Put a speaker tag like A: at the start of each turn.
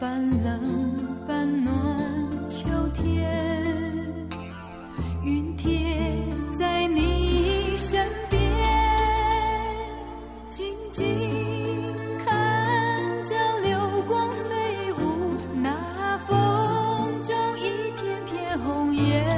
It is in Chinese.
A: 半冷半暖秋天云贴在你身边静静看着流光飞舞那风中一片片红叶